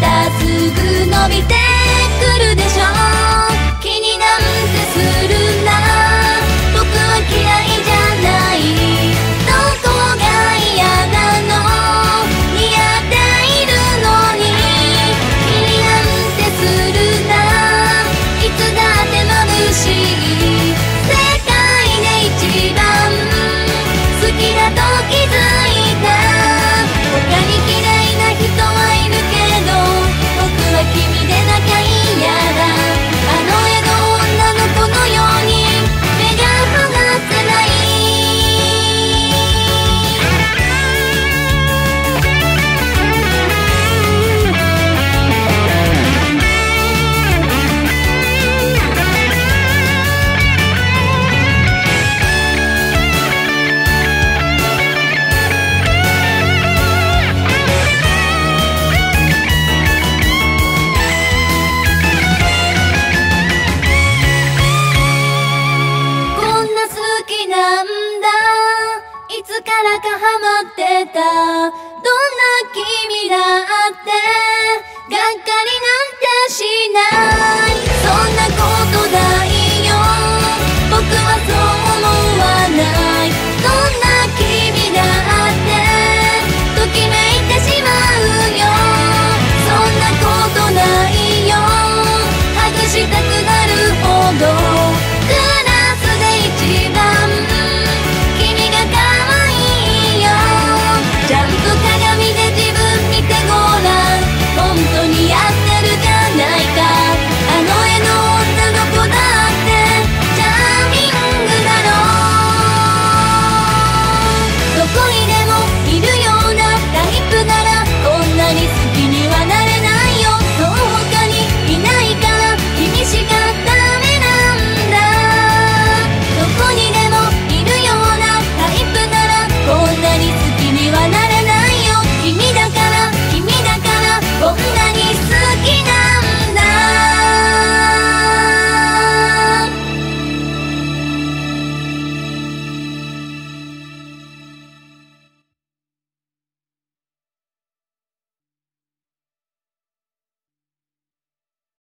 たすぐ伸びてくるでしょ気になんてするた。どんな君だってがっかりなんてしない。